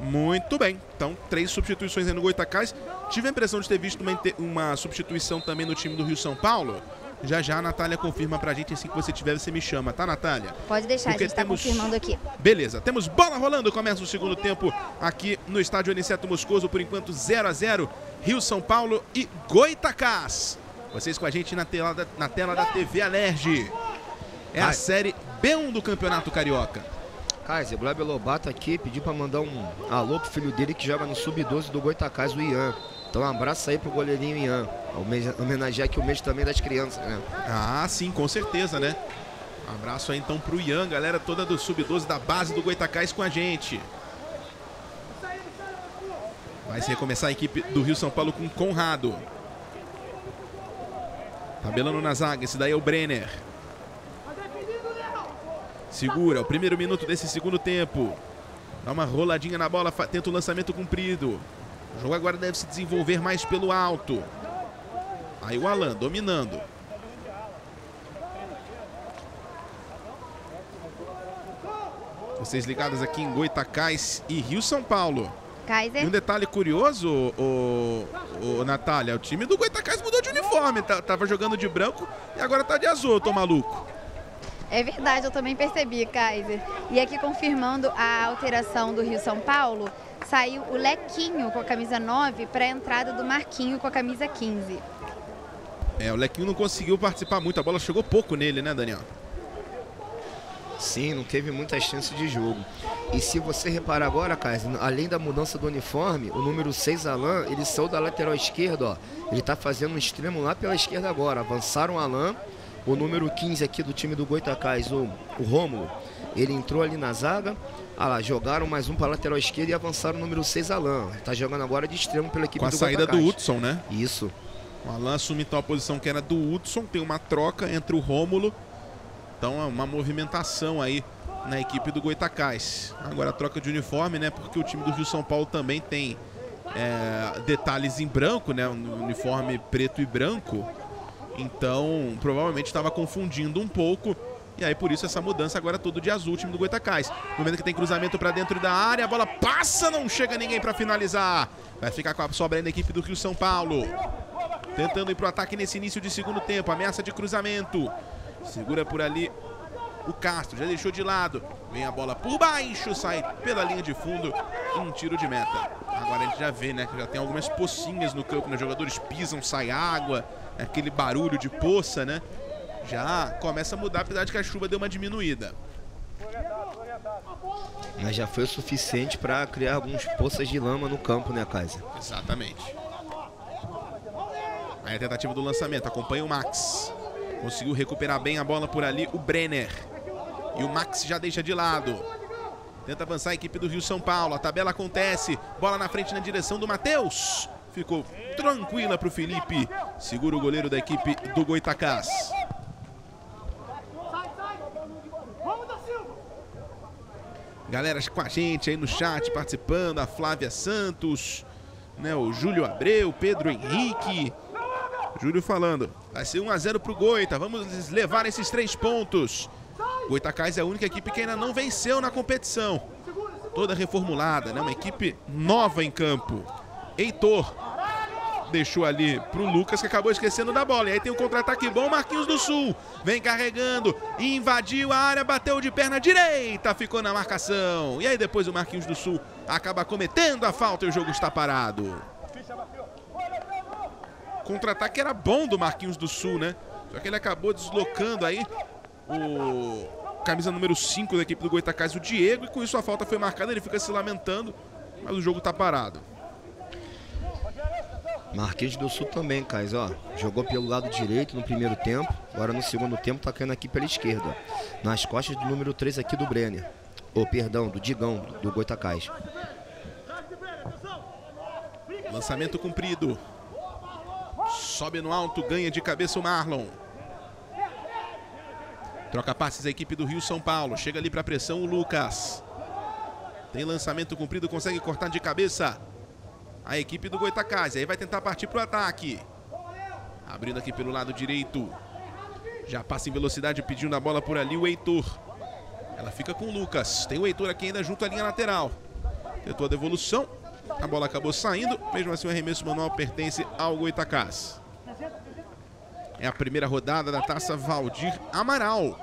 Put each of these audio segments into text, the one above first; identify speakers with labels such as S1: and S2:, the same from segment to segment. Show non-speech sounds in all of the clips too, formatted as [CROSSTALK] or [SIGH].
S1: Muito bem. Então, três substituições aí no Goitacás. Tive a impressão de ter visto uma, uma substituição também no time do Rio São Paulo. Já já a Natália confirma pra gente, assim que você tiver, você me chama, tá, Natália?
S2: Pode deixar,
S1: Porque
S2: a gente tá
S1: temos-
S2: confirmando aqui.
S1: Beleza, temos bola rolando, começa o segundo tempo aqui no estádio Aniceto Moscoso, por enquanto 0 a 0 Rio São Paulo e Goitacás. Vocês com a gente na tela da, na tela da TV Alerge. É a
S3: Vai.
S1: série B1 do Campeonato Carioca.
S3: Kaiser, Glauber Lobato aqui pediu pra mandar um alô pro filho dele que joga no Sub-12 do Goitacás, o Ian. Então um abraço aí pro goleirinho Ian. Homen- Homenagear aqui o mês também das crianças, né?
S1: Ah, sim, com certeza, né? Um abraço aí então pro Ian, galera toda do Sub-12 da base do Goitacás com a gente. Vai se recomeçar a equipe do Rio São Paulo com Conrado. Tabelando na zaga, esse daí é o Brenner. Segura, o primeiro minuto desse segundo tempo. Dá uma roladinha na bola, tenta o lançamento comprido. O jogo agora deve se desenvolver mais pelo alto. Aí o Alan dominando. Vocês ligados aqui em Goitacás e Rio São Paulo. E
S2: Kaiser,
S1: um detalhe curioso, o, o, Natália, o time do Goitacás mudou de uniforme. Tá- tava jogando de branco e agora tá de azul, tô maluco.
S2: É verdade, eu também percebi, Kaiser. E aqui confirmando a alteração do Rio São Paulo, saiu o Lequinho com a camisa 9 para a entrada do Marquinho com a camisa 15.
S1: É, o Lequinho não conseguiu participar muito, a bola chegou pouco nele, né, Daniel?
S3: Sim, não teve muita chance de jogo. E se você reparar agora, Kaiser, além da mudança do uniforme, o número 6, Alan, ele saiu da lateral esquerda, ó. Ele tá fazendo um extremo lá pela esquerda agora. Avançaram o Alan, o número 15 aqui do time do Goitacás, o, o Rômulo. Ele entrou ali na zaga. Ah lá, jogaram mais um para lateral esquerda e avançaram o número 6, Alan. Ele tá jogando agora de extremo pela equipe
S1: Com a
S3: do
S1: saída do
S3: Goitacás.
S1: Hudson, né?
S3: Isso.
S1: O Alan assume então a posição que era do Hudson, tem uma troca entre o Rômulo. Então é uma movimentação aí na equipe do Goitacás. Agora a troca de uniforme, né? Porque o time do Rio São Paulo também tem é, detalhes em branco, né? Um uniforme preto e branco. Então, provavelmente estava confundindo um pouco. E aí, por isso, essa mudança agora todo de azul, o time do Goitacás. No momento que tem cruzamento para dentro da área, a bola passa, não chega ninguém para finalizar. Vai ficar com a sobra aí na equipe do Rio São Paulo. Tentando ir pro ataque nesse início de segundo tempo. Ameaça de cruzamento. Segura por ali o Castro. Já deixou de lado. Vem a bola por baixo. Sai pela linha de fundo. Um tiro de meta. Agora a gente já vê, né? Que já tem algumas pocinhas no campo. Né? Os jogadores pisam, sai água. Aquele barulho de poça, né? Já começa a mudar, apesar de que a chuva deu uma diminuída.
S3: Mas já foi o suficiente para criar alguns poças de lama no campo, né, Kaiser?
S1: Exatamente. Aí a tentativa do lançamento. Acompanha o Max. Conseguiu recuperar bem a bola por ali o Brenner. E o Max já deixa de lado. Tenta avançar a equipe do Rio São Paulo. A tabela acontece. Bola na frente na direção do Matheus. Ficou tranquila para o Felipe. Segura o goleiro da equipe do Goitacás. Galera com a gente aí no chat participando. A Flávia Santos, né, o Júlio Abreu, Pedro Henrique. Júlio falando, vai ser 1 a 0 pro Goita. Vamos levar esses três pontos. Goitacás é a única equipe que ainda não venceu na competição. Toda reformulada, né? Uma equipe nova em campo. Heitor deixou ali pro Lucas que acabou esquecendo da bola. E aí tem um contra-ataque bom, Marquinhos do Sul. Vem carregando, invadiu a área, bateu de perna direita, ficou na marcação. E aí depois o Marquinhos do Sul acaba cometendo a falta e o jogo está parado. Contra-ataque era bom do Marquinhos do Sul, né? Só que ele acabou deslocando aí o camisa número 5 da equipe do Goitacás, o Diego, e com isso a falta foi marcada, ele fica se lamentando, mas o jogo tá parado.
S3: Marquês do Sul também, Kaiser, ó. Jogou pelo lado direito no primeiro tempo. Agora no segundo tempo tá caindo aqui pela esquerda. Nas costas do número 3 aqui do Brenner. Ou perdão, do Digão, do, do Goitacás.
S1: Lançamento cumprido. Sobe no alto, ganha de cabeça o Marlon. Troca passes a equipe do Rio São Paulo. Chega ali para pressão o Lucas. Tem lançamento cumprido, consegue cortar de cabeça a equipe do Goitacás. Aí vai tentar partir para o ataque. Abrindo aqui pelo lado direito. Já passa em velocidade pedindo a bola por ali o Heitor. Ela fica com o Lucas. Tem o Heitor aqui ainda junto à linha lateral. tentou a devolução, a bola acabou saindo, mesmo assim o arremesso manual pertence ao Goitacás. É a primeira rodada da Taça Valdir Amaral.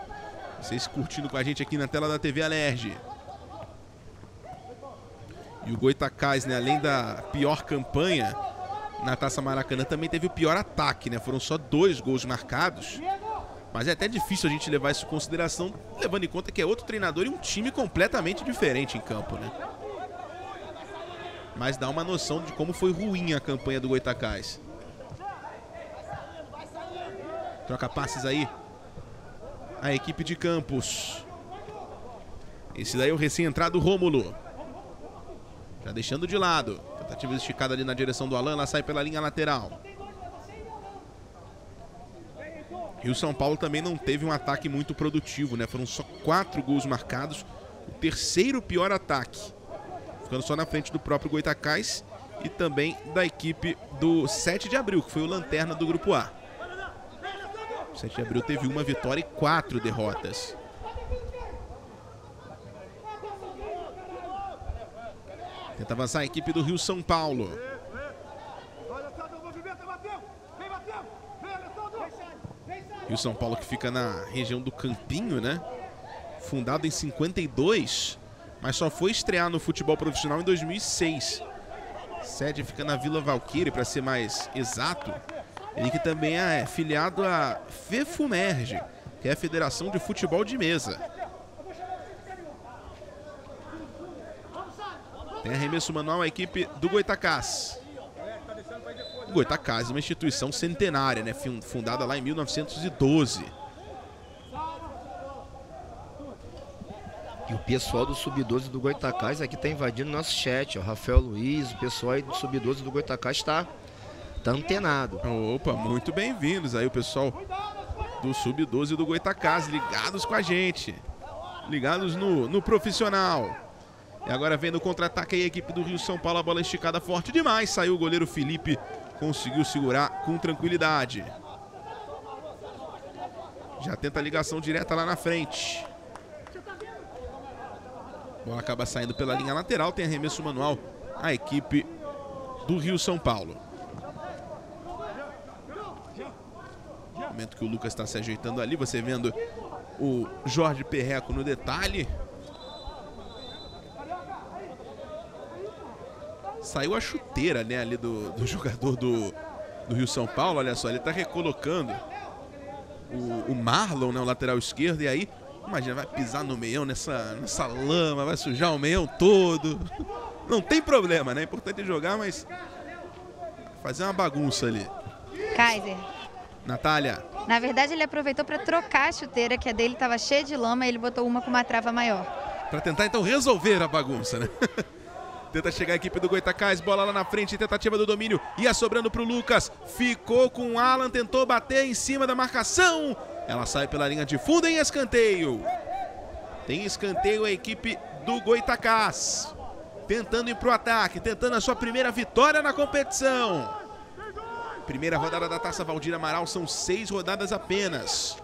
S1: Vocês curtindo com a gente aqui na tela da TV Alerge. O Goitacás, né, além da pior campanha na Taça Maracanã, também teve o pior ataque, né? Foram só dois gols marcados. Mas é até difícil a gente levar isso em consideração, levando em conta que é outro treinador e um time completamente diferente em campo, né? Mas dá uma noção de como foi ruim a campanha do Goitacás. Troca passes aí. A equipe de Campos. Esse daí é o recém-entrado Rômulo. Já deixando de lado. Tentativa esticada ali na direção do Alan. Ela sai pela linha lateral. E o São Paulo também não teve um ataque muito produtivo, né? Foram só quatro gols marcados. O terceiro pior ataque. Ficando só na frente do próprio Goitacás e também da equipe do 7 de abril, que foi o lanterna do grupo A. O 7 de abril teve uma vitória e quatro derrotas. Tenta avançar a equipe do Rio São Paulo. Rio São Paulo que fica na região do Campinho, né? Fundado em 52, mas só foi estrear no futebol profissional em 2006. Sede fica na Vila Valqueire, para ser mais exato. Ele que também é filiado à FEFUMERGE, que é a Federação de Futebol de Mesa. Tem arremesso manual a equipe do Goitacás. O Goitacás é uma instituição centenária, né? Fundada lá em 1912.
S3: E o pessoal do Sub-12 do Goitacás aqui está invadindo nosso chat. O Rafael Luiz, o pessoal aí do Sub-12 do Goitacás está tá antenado.
S1: Opa, muito bem-vindos aí o pessoal do Sub-12 do Goitacás, ligados com a gente. Ligados no, no profissional. E agora vem no contra-ataque a equipe do Rio São Paulo, a bola esticada forte demais. Saiu o goleiro Felipe, conseguiu segurar com tranquilidade. Já tenta a ligação direta lá na frente. Bola acaba saindo pela linha lateral, tem arremesso manual a equipe do Rio São Paulo. Momento que o Lucas está se ajeitando ali, você vendo o Jorge Perreco no detalhe. Saiu a chuteira, né, ali do, do [LAUGHS] jogador do, do Rio São Paulo. Olha só, ele está recolocando o, o, Marlon, né, o lateral esquerdo. E aí, imagina, vai pisar no meião nessa, nessa lama, vai sujar o meião todo. [LAUGHS] Não tem problema, né? É importante jogar, mas fazer uma bagunça ali.
S2: Kaiser.
S1: Natália.
S2: Na verdade, ele aproveitou para trocar a chuteira, que a dele estava cheia de lama, e ele botou uma com uma trava maior.
S1: Para tentar, então, resolver a bagunça, né? [LAUGHS] Tenta chegar a equipe do Goitacás, bola lá na frente, tentativa do domínio. Ia sobrando pro Lucas. Ficou com o Alan, tentou bater em cima da marcação. Ela sai pela linha de fundo em escanteio. Tem escanteio a equipe do Goitacás. Tentando ir pro ataque, tentando a sua primeira vitória na competição. Primeira rodada da Taça Valdir Amaral, são seis rodadas apenas.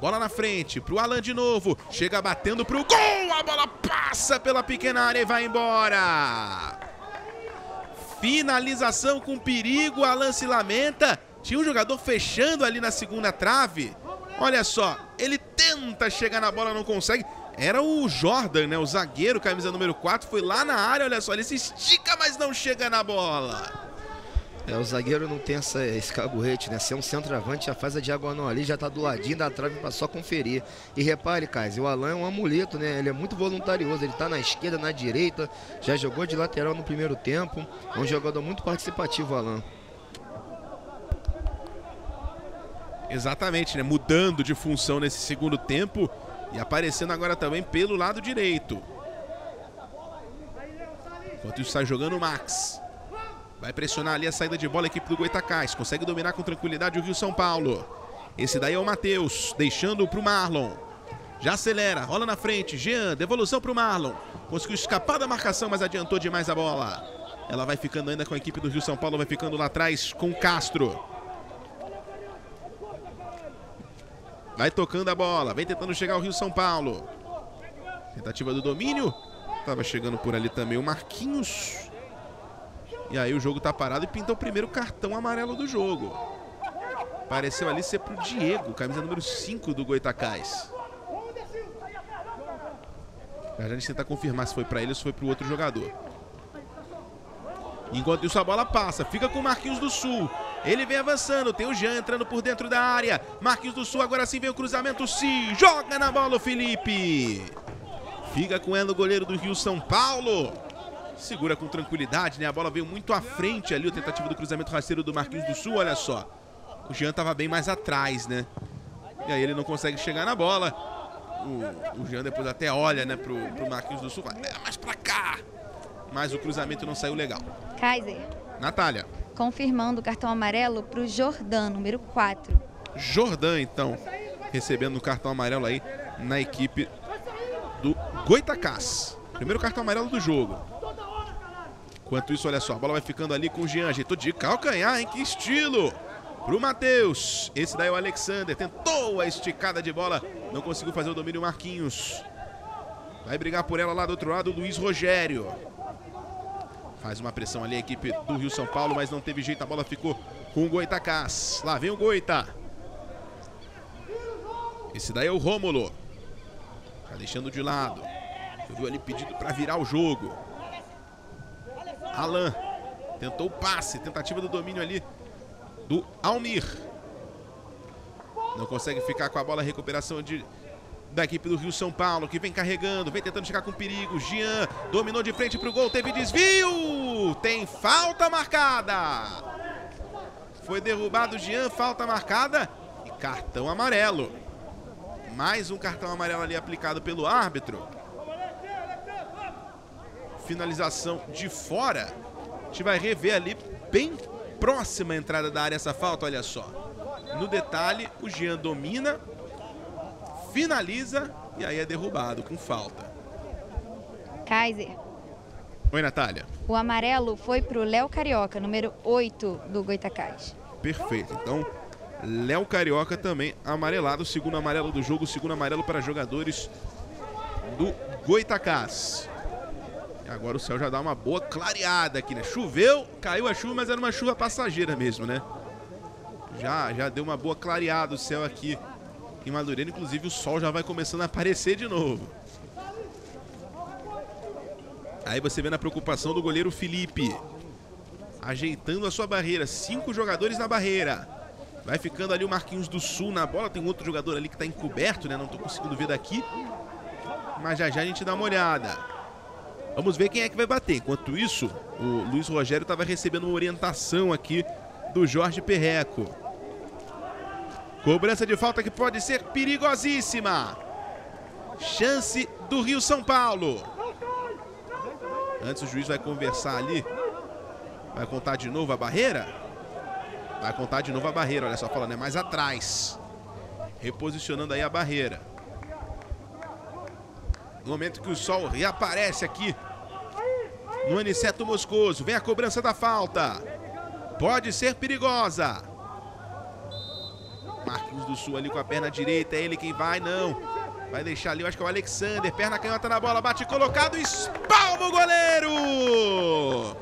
S1: Bola na frente, pro Alan de novo. Chega batendo pro gol. A bola passa pela pequena área e vai embora. Finalização com perigo. Alan se lamenta. Tinha um jogador fechando ali na segunda trave. Olha só, ele tenta chegar na bola, não consegue. Era o Jordan, né? O zagueiro, camisa número 4, foi lá na área, olha só, ele se estica, mas não chega na bola.
S3: É, o zagueiro não tem essa, esse caguete, né? Se é um centroavante, já faz a diagonal ali, já tá do ladinho da trave para só conferir. E repare, Kais, o Alan é um amuleto, né? Ele é muito voluntarioso, ele tá na esquerda, na direita, já jogou de lateral no primeiro tempo. É um jogador muito participativo, Alan.
S1: Exatamente, né? Mudando de função nesse segundo tempo e aparecendo agora também pelo lado direito. Enquanto isso, está jogando o Max. Vai pressionar ali a saída de bola a equipe do Goitacás. Consegue dominar com tranquilidade o Rio São Paulo. Esse daí é o Matheus, deixando para o Marlon. Já acelera, rola na frente. Jean, devolução para o Marlon. Conseguiu escapar da marcação, mas adiantou demais a bola. Ela vai ficando ainda com a equipe do Rio São Paulo, vai ficando lá atrás com Castro. Vai tocando a bola, vem tentando chegar o Rio São Paulo. Tentativa do domínio. Tava chegando por ali também o Marquinhos. E aí o jogo tá parado e pinta o primeiro cartão amarelo do jogo. Pareceu ali ser pro Diego, camisa número 5 do Goitacás. A gente tenta confirmar se foi para ele ou se foi para o outro jogador. Enquanto isso a bola passa, fica com o Marquinhos do Sul. Ele vem avançando, tem o Jean entrando por dentro da área. Marquinhos do Sul, agora sim vem o cruzamento, se joga na bola o Felipe. Fica com ela o goleiro do Rio São Paulo. Segura com tranquilidade, né? A bola veio muito à frente ali, a tentativa do cruzamento rasteiro do Marquinhos do Sul, olha só. O Jean estava bem mais atrás, né? E aí ele não consegue chegar na bola. O, o Jean depois até olha, né, pro, pro Marquinhos do Sul, vai, é, mais pra cá. Mas o cruzamento não saiu legal.
S2: Kaiser.
S1: Natália.
S2: Confirmando o cartão amarelo pro Jordan, número 4.
S1: Jordan, então, recebendo o cartão amarelo aí na equipe do Goitacás. Primeiro cartão amarelo do jogo. Enquanto isso, olha só, a bola vai ficando ali com o Jean. Ajeitou de calcanhar, hein? Que estilo! Pro Matheus. Esse daí é o Alexander. Tentou a esticada de bola. Não conseguiu fazer o domínio Marquinhos. Vai brigar por ela lá do outro lado, Luiz Rogério. Faz uma pressão ali a equipe do Rio São Paulo, mas não teve jeito. A bola ficou com o Goitacás. Lá vem o Goita. Esse daí é o Rômulo. Tá deixando de lado. Viu ali pedido para virar o jogo. Alan. Tentou o passe. Tentativa do domínio ali do Almir. Não consegue ficar com a bola. Recuperação de, da equipe do Rio São Paulo, que vem carregando, vem tentando chegar com perigo. Jean dominou de frente para o gol, teve desvio. Tem falta marcada. Foi derrubado Jean, falta marcada e cartão amarelo. Mais um cartão amarelo ali aplicado pelo árbitro. Finalização de fora. A gente vai rever ali bem próxima à entrada da área essa falta, olha só. No detalhe, o Jean domina, finaliza e aí é derrubado com falta.
S2: Kaiser.
S1: Oi, Natália.
S2: O amarelo foi pro Léo Carioca, número 8 do Goitacás.
S1: Perfeito. Então, Léo Carioca também amarelado, segundo amarelo do jogo, segundo amarelo para jogadores do Goitacás. E agora o céu já dá uma boa clareada aqui, né? Choveu, caiu a chuva, mas era uma chuva passageira mesmo, né? Já, já deu uma boa clareada o céu aqui em Madureira. Inclusive o sol já vai começando a aparecer de novo. Aí você vê na preocupação do goleiro Felipe. Ajeitando a sua barreira. Cinco jogadores na barreira. Vai ficando ali o Marquinhos do Sul na bola. Tem outro jogador ali que está encoberto, né? Não estou conseguindo ver daqui. Mas já já a gente dá uma olhada. Vamos ver quem é que vai bater. Enquanto isso, o Luiz Rogério estava recebendo uma orientação aqui do Jorge Perreco. Cobrança de falta que pode ser perigosíssima. Chance do Rio São Paulo. Antes o juiz vai conversar ali. Vai contar de novo a barreira? Vai contar de novo a barreira, olha só falando, é mais atrás. Reposicionando aí a barreira. Momento que o sol reaparece aqui no Aniceto Moscoso. Vem a cobrança da falta. Pode ser perigosa. Marquinhos do Sul ali com a perna direita. É ele quem vai, não. Vai deixar ali, eu acho que é o Alexander. Perna canhota na bola, bate colocado, espalma o goleiro.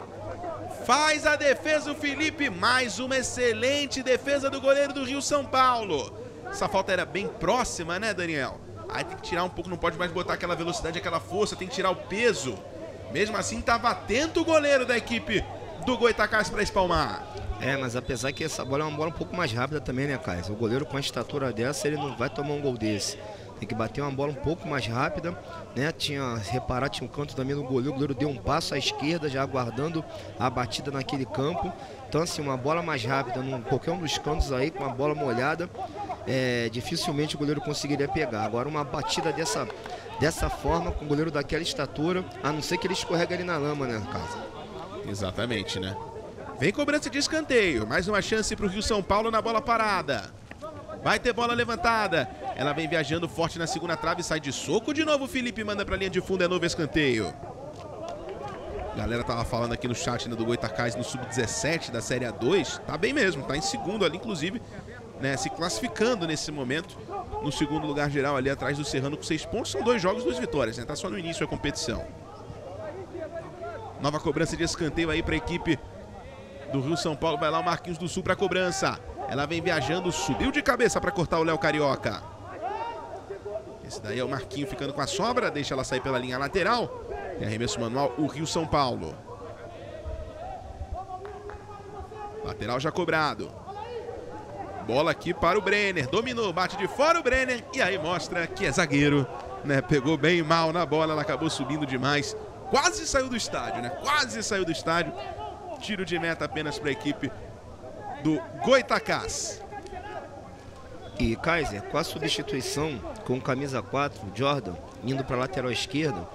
S1: Faz a defesa o Felipe. Mais uma excelente defesa do goleiro do Rio São Paulo. Essa falta era bem próxima, né, Daniel? Aí tem que tirar um pouco, não pode mais botar aquela velocidade, aquela força, tem que tirar o peso. Mesmo assim, estava atento o goleiro da equipe do Goitacás para espalmar.
S3: É, mas apesar que essa bola é uma bola um pouco mais rápida também, né, Caio? O goleiro com a estatura dessa, ele não vai tomar um gol desse. Tem que bater uma bola um pouco mais rápida, né? Tinha, reparar, tinha um canto também no goleiro, o goleiro deu um passo à esquerda, já aguardando a batida naquele campo. Então, assim, uma bola mais rápida, num, qualquer um dos cantos aí, com a bola molhada, é, dificilmente o goleiro conseguiria pegar. Agora, uma batida dessa dessa forma, com o goleiro daquela estatura, a não ser que ele escorrega ali na lama, né, casa?
S1: Exatamente, né? Vem cobrança de escanteio. Mais uma chance para o Rio São Paulo na bola parada. Vai ter bola levantada. Ela vem viajando forte na segunda trave, sai de soco de novo. Felipe manda para a linha de fundo, é novo escanteio. A galera tava falando aqui no chat né, do Goitacás no sub-17 da Série A2. Tá bem mesmo, tá em segundo ali, inclusive, né, se classificando nesse momento no segundo lugar geral ali atrás do Serrano com seis pontos. São dois jogos, duas vitórias, né? Tá só no início da competição. Nova cobrança de escanteio aí para a equipe do Rio São Paulo. Vai lá o Marquinhos do Sul para a cobrança. Ela vem viajando, subiu de cabeça para cortar o Léo Carioca. Esse daí é o Marquinho ficando com a sobra, deixa ela sair pela linha lateral. Tem arremesso manual, o Rio São Paulo. Lateral já cobrado. Bola aqui para o Brenner. Dominou, bate de fora o Brenner. E aí mostra que é zagueiro. Né? Pegou bem mal na bola, ela acabou subindo demais. Quase saiu do estádio, né? Quase saiu do estádio. Tiro de meta apenas para a equipe do Goitacás.
S3: E Kaiser, com a substituição com camisa 4, Jordan, indo para a lateral esquerda,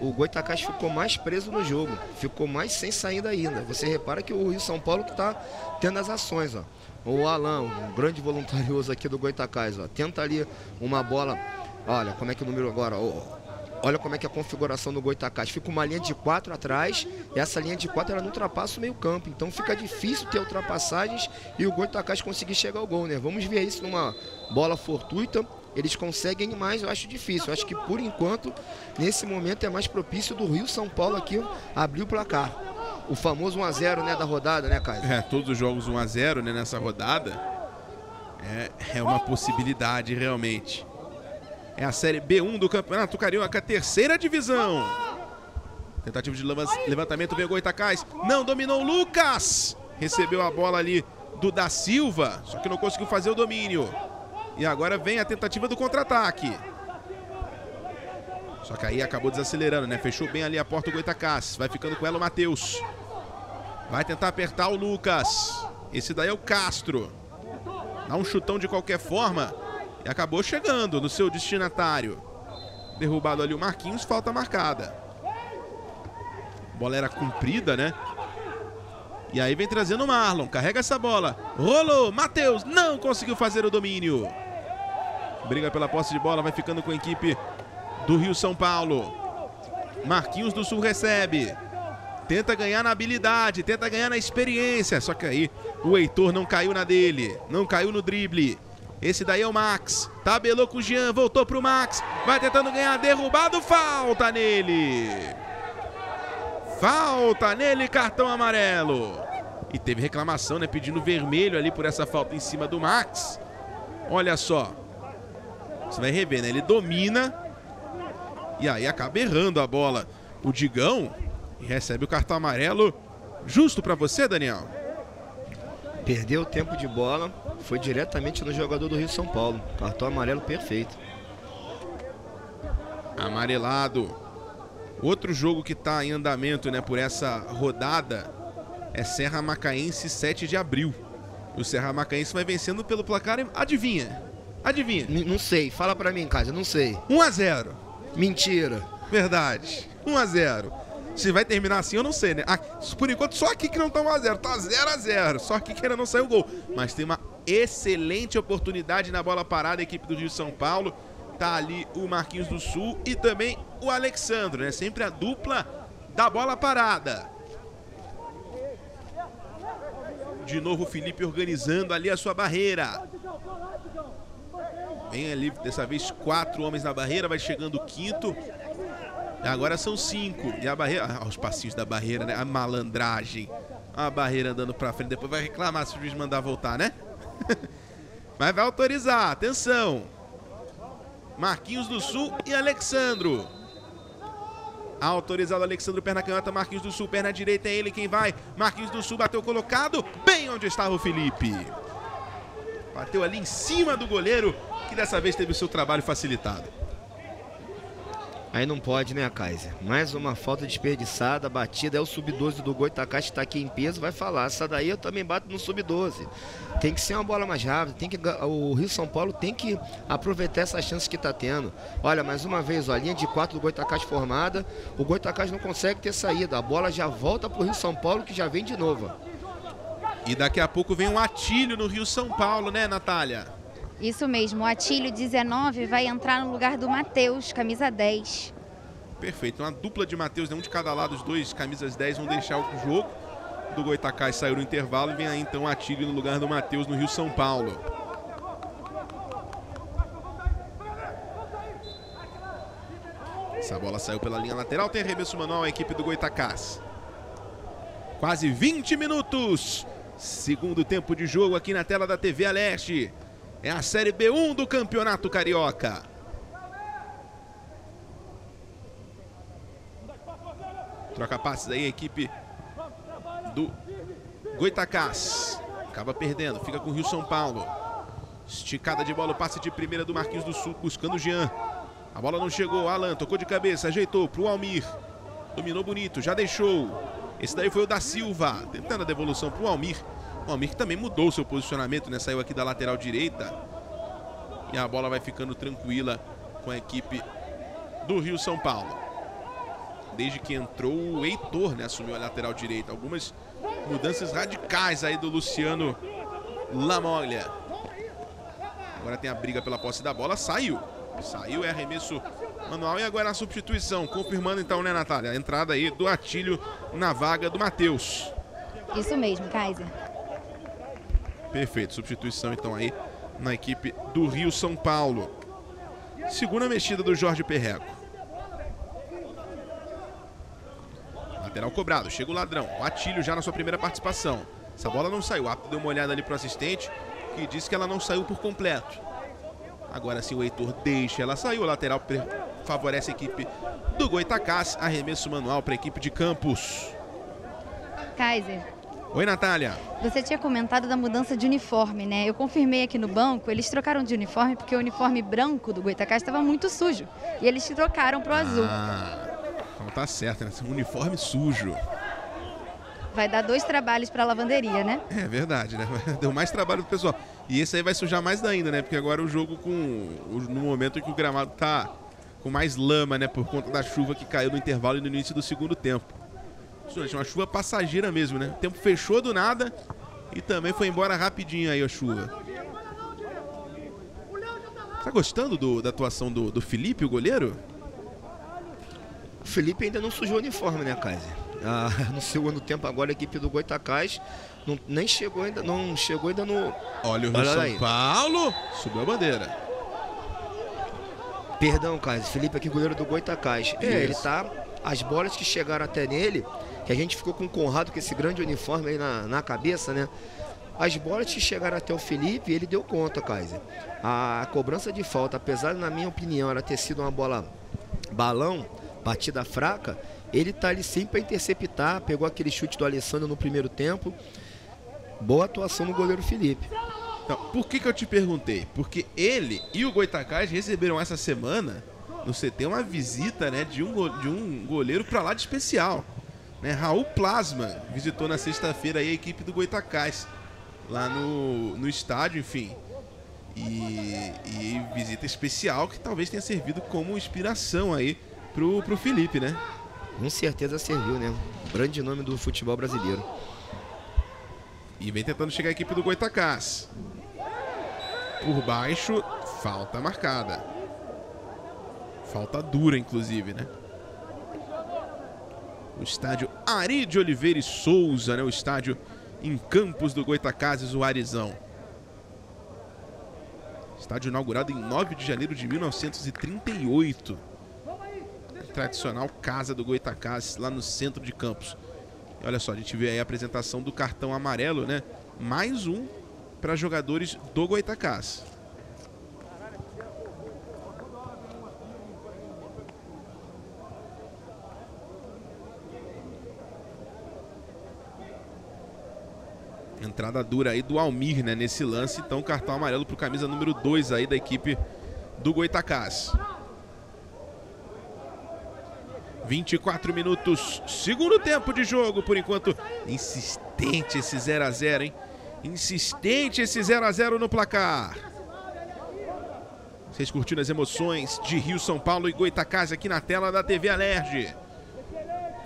S3: o Goitacás ficou mais preso no jogo, ficou mais sem saída ainda. Você repara que o Rio São Paulo que está tendo as ações, ó. O Alan, um grande voluntarioso aqui do Goitacás, ó, tenta ali uma bola. Olha, como é que o número agora? Olha como é que é a configuração do Goitacás. Fica uma linha de quatro atrás e essa linha de quatro ela não ultrapassa o meio campo. Então fica difícil ter ultrapassagens e o Goitacás conseguir chegar ao gol, né? Vamos ver isso numa bola fortuita. Eles conseguem, mas eu acho difícil. Eu acho que por enquanto, nesse momento, é mais propício do Rio São Paulo aqui abrir o placar. O famoso 1x0 né, da rodada, né, Caio?
S1: É, todos os jogos 1x0 né, nessa rodada. É, é uma possibilidade realmente. É a Série B1 do Campeonato Carioca, terceira divisão. Tentativa de levantamento, veio Goitacás. Não, dominou o Lucas. Recebeu a bola ali do Da Silva, só que não conseguiu fazer o domínio. E agora vem a tentativa do contra-ataque. Só que aí acabou desacelerando, né? Fechou bem ali a porta do Goitacás. Vai ficando com ela o Matheus. Vai tentar apertar o Lucas. Esse daí é o Castro. Dá um chutão de qualquer forma. E acabou chegando no seu destinatário. Derrubado ali o Marquinhos, falta marcada. Bola era comprida, né? E aí vem trazendo o Marlon. Carrega essa bola. Rolou. Matheus não conseguiu fazer o domínio. Briga pela posse de bola. Vai ficando com a equipe do Rio São Paulo. Marquinhos do Sul recebe. Tenta ganhar na habilidade. Tenta ganhar na experiência. Só que aí o Heitor não caiu na dele. Não caiu no drible. Esse daí é o Max. Tabelou com o Jean, voltou pro Max. Vai tentando ganhar, derrubado, falta nele. Falta nele, cartão amarelo. E teve reclamação, né? Pedindo vermelho ali por essa falta em cima do Max. Olha só. Você vai rever, né? Ele domina. E aí acaba errando a bola. O Digão recebe o cartão amarelo. Justo para você, Daniel?
S3: Perdeu o tempo de bola, foi diretamente no jogador do Rio São Paulo. Cartão amarelo perfeito.
S1: Amarelado. Outro jogo que está em andamento né, por essa rodada é Serra Macaense 7 de abril. O Serra Macaense vai vencendo pelo placar. Adivinha? Adivinha?
S3: N não sei, fala para mim, casa, não sei.
S1: 1 a 0.
S3: Mentira.
S1: Verdade. 1 a 0. Se vai terminar assim, eu não sei, né? Ah, por enquanto, só aqui que não tá 1x0. Tá 0x0. Só aqui que ainda não saiu o gol. Mas tem uma excelente oportunidade na bola parada, a equipe do Rio São Paulo. Tá ali o Marquinhos do Sul e também o Alexandro, né? Sempre a dupla da bola parada. De novo o Felipe organizando ali a sua barreira. Vem ali, dessa vez, quatro homens na barreira. Vai chegando o quinto. Agora são cinco. E a barreira. Ah, os passinhos da barreira, né? A malandragem. A barreira andando pra frente. Depois vai reclamar se o juiz mandar voltar, né? [LAUGHS] Mas vai autorizar. Atenção. Marquinhos do Sul e Alexandro. Autorizado Alexandro, perna canhota, Marquinhos do Sul, perna direita, é ele quem vai. Marquinhos do Sul bateu colocado, bem onde estava o Felipe. Bateu ali em cima do goleiro, que dessa vez teve o seu trabalho facilitado.
S3: Aí não pode, né, Kaiser? Mais uma falta desperdiçada, batida. É o sub-12 do Goitacás que está aqui em peso, vai falar. Essa daí eu também bato no sub-12. Tem que ser uma bola mais rápida. Tem que, o Rio São Paulo tem que aproveitar essa chance que está tendo. Olha, mais uma vez, ó, a linha de quatro do Goitacás formada. O Goitacás não consegue ter saída. A bola já volta para o Rio São Paulo, que já vem de novo.
S1: E daqui a pouco vem um atilho no Rio São Paulo, né, Natália?
S2: Isso mesmo, o Atílio 19 vai entrar no lugar do Matheus, camisa 10.
S1: Perfeito, uma dupla de Matheus, né? um de cada lado, os dois camisas 10 vão deixar o jogo. Do Goitacás saiu no intervalo e vem aí então Atílio no lugar do Matheus no Rio São Paulo. Essa bola saiu pela linha lateral, tem arremesso manual a equipe do Goitacás. Quase 20 minutos. Segundo tempo de jogo aqui na tela da TV a Leste. É a Série B1 do Campeonato Carioca. Troca passes aí a equipe do Goitacás. Acaba perdendo, fica com o Rio São Paulo. Esticada de bola, o passe de primeira do Marquinhos do Sul, buscando o Jean. A bola não chegou, Alan tocou de cabeça, ajeitou pro Almir. Dominou bonito, já deixou. Esse daí foi o da Silva, tentando a devolução pro Almir. O Almir que também mudou seu posicionamento, né? Saiu aqui da lateral direita. E a bola vai ficando tranquila com a equipe do Rio São Paulo. Desde que entrou o Heitor, né? Assumiu a lateral direita. Algumas mudanças radicais aí do Luciano Lamoglia. Agora tem a briga pela posse da bola. Saiu. Saiu, é arremesso manual. E agora a substituição. Confirmando então, né, Natália? A entrada aí do Atílio na vaga do Matheus.
S2: Isso mesmo, Kaiser.
S1: Perfeito. Substituição então aí na equipe do Rio São Paulo. Segunda mexida do Jorge Perrego. Lateral cobrado, chega o ladrão. O Atílio já na sua primeira participação. Essa bola não saiu. O árbitro deu uma olhada ali pro assistente que disse que ela não saiu por completo. Agora sim o Heitor deixa ela saiu. O lateral favorece a equipe do Goitacás. Arremesso manual para a equipe de Campos.
S2: Kaiser.
S1: Oi, Natália.
S2: Você tinha comentado da mudança de uniforme, né? Eu confirmei aqui no banco, eles trocaram de uniforme porque o uniforme branco do Goitacás estava muito sujo. E eles trocaram pro azul.
S1: Ah, então tá certo, né? Um uniforme sujo.
S2: Vai dar dois trabalhos para a lavanderia, né?
S1: É verdade, né? [LAUGHS] Deu mais trabalho pro pessoal. E esse aí vai sujar mais ainda, né? Porque agora o jogo com no momento em que o gramado tá com mais lama, né, por conta da chuva que caiu no intervalo e no início do segundo tempo. Uma chuva passageira mesmo, né? O tempo fechou do nada e também foi embora rapidinho aí a chuva. Tá gostando do, da atuação do, do Felipe, o goleiro?
S3: O Felipe ainda não sujou o uniforme, né, Kaiser? Ah, [LAUGHS] no segundo tempo agora a equipe do Goitacás não, nem chegou ainda, não chegou ainda no.
S1: Olha o Rio São aí. Paulo, subiu a bandeira.
S3: Perdão, Kaiser, Felipe aqui, goleiro do Goitacás. É, ele tá. As bolas que chegaram até nele, que a gente ficou com o Conrado com esse grande uniforme aí na, na cabeça, né? As bolas que chegaram até o Felipe, ele deu conta, Kaiser. A cobrança de falta, apesar, na minha opinião, ela ter sido uma bola balão, batida fraca, ele tá ali sempre para interceptar, pegou aquele chute do Alessandro no primeiro tempo. Boa atuação no goleiro Felipe.
S1: Por que, que eu te perguntei? Porque ele e o Goitacás receberam essa semana no CT uma visita né, de, um, de um goleiro para lá de especial. Né? Raul Plasma visitou na sexta-feira a equipe do Goitacás lá no, no estádio, enfim. E, e, visita especial que talvez tenha servido como inspiração aí pro, pro Felipe, né?
S3: Com certeza serviu, né? Grande nome do futebol brasileiro.
S1: E vem tentando chegar a equipe do Goitacás. Por baixo, falta marcada. Falta dura, inclusive, né? O estádio Ari de Oliveira e Souza, né? O estádio em Campos do Goitacazes, o Arizão. Estádio inaugurado em 9 de janeiro de 1938. tradicional casa do Goitacazes, lá no centro de Campos. E olha só, a gente vê aí a apresentação do cartão amarelo, né? Mais um para jogadores do Goitacás. Entrada dura aí do Almir, né, nesse lance. Então, cartão amarelo para o camisa número 2 aí da equipe do Goitacás. 24 minutos, segundo tempo de jogo, por enquanto. Insistente esse 0 a 0 hein? Insistente esse 0 a 0 no placar. Vocês curtindo as emoções de Rio, São Paulo e Goitacás aqui na tela da TV Alerj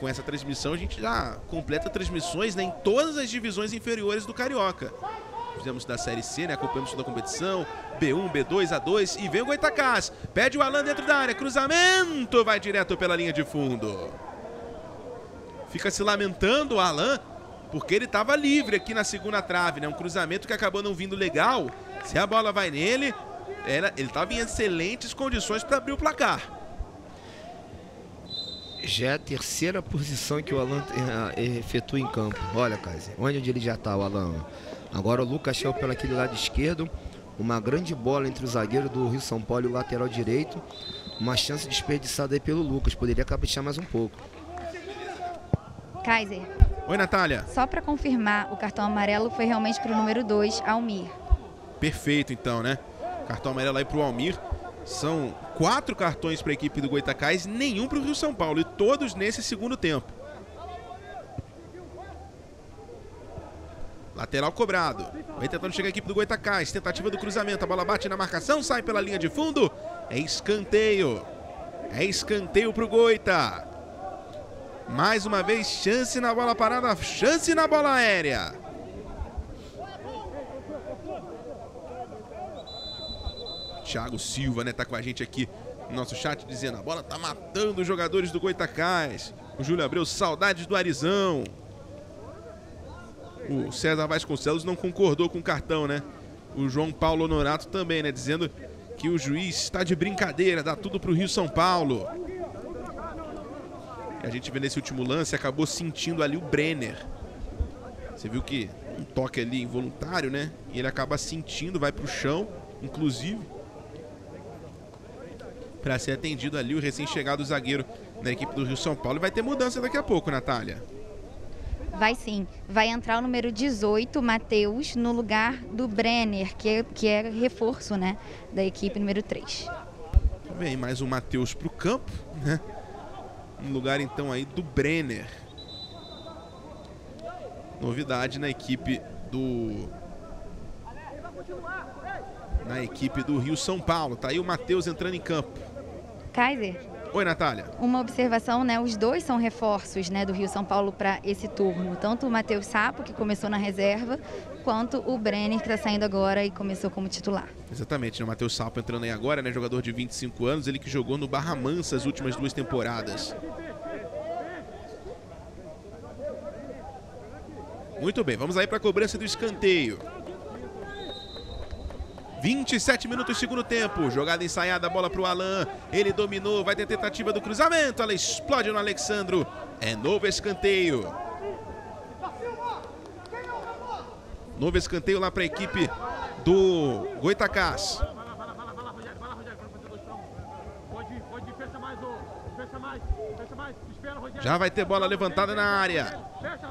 S1: com essa transmissão, a gente já completa transmissões né, em todas as divisões inferiores do Carioca. Fizemos da Série C, né? Acompanhamos toda a competição. B1, B2, A2 e vem o Goitacás. Pede o Alan dentro da área. Cruzamento. Vai direto pela linha de fundo. Fica se lamentando o Alan, porque ele estava livre aqui na segunda trave, né? Um cruzamento que acabou não vindo legal. Se a bola vai nele, ele estava em excelentes condições para abrir o placar.
S3: Já é a terceira posição que o Alan eh, efetua em campo. Olha, Kaiser, onde ele já está, o Alan? Agora o Lucas chegou pelo aquele lado esquerdo. Uma grande bola entre o zagueiro do Rio São Paulo e o lateral direito. Uma chance desperdiçada aí pelo Lucas. Poderia caprichar mais um pouco.
S2: Kaiser.
S1: Oi, Natália.
S2: Só para confirmar, o cartão amarelo foi realmente para o número 2, Almir.
S1: Perfeito, então, né? Cartão amarelo aí para o Almir. São quatro cartões para a equipe do Goitacás, nenhum para o Rio São Paulo, e todos nesse segundo tempo. Lateral cobrado. Vai tentando chegar a equipe do Goitacás. Tentativa do cruzamento. A bola bate na marcação, sai pela linha de fundo. É escanteio. É escanteio para o Goita. Mais uma vez, chance na bola parada, chance na bola aérea. Thiago Silva, né, tá com a gente aqui no nosso chat dizendo a bola tá matando os jogadores do Goitacás. O Júlio Abreu, saudades do Arizão. O César Vasconcelos não concordou com o cartão, né? O João Paulo Honorato também, né, dizendo que o juiz está de brincadeira, dá tudo pro Rio São Paulo. E a gente vê nesse último lance, acabou sentindo ali o Brenner. Você viu que um toque ali involuntário, né? E ele acaba sentindo, vai pro chão, inclusive para ser atendido ali o recém-chegado zagueiro da equipe do Rio São Paulo. E vai ter mudança daqui a pouco, Natália.
S2: Vai sim. Vai entrar o número 18, Matheus, no lugar do Brenner, que é, que é reforço né, da equipe número 3.
S1: Vem mais um Matheus para o campo, né? No lugar então aí do Brenner. Novidade na equipe do na equipe do Rio São Paulo. Tá aí o Matheus entrando em campo.
S2: Kaiser.
S1: Oi, Natália.
S2: Uma observação, né? Os dois são reforços, né, do Rio São Paulo para esse turno. Tanto o Matheus Sapo, que começou na reserva, quanto o Brenner, que está saindo agora e começou como titular.
S1: Exatamente, né? o Matheus Sapo entrando aí agora, né? Jogador de 25 anos, ele que jogou no Barra Mansa as últimas duas temporadas. Muito bem, vamos aí para a cobrança do escanteio. 27 minutos segundo tempo. Jogada ensaiada, bola para o Alan. Ele dominou, vai ter tentativa do cruzamento. Ela explode no Alexandro. É novo escanteio. Novo escanteio lá para a equipe do Goitacás. Já vai ter bola levantada na área.